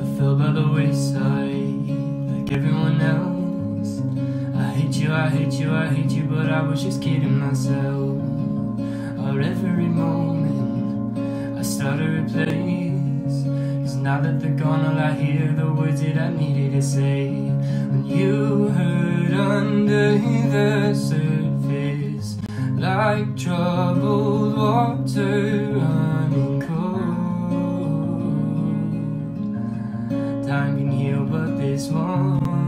I fell by the wayside like everyone else. I hate you, I hate you, I hate you, but I was just kidding myself. Our every moment I start to replace. Cause now that they're gone, all I hear the words that I needed to say. When you hurt under the surface, like troubled water running cold. Time can heal, but this one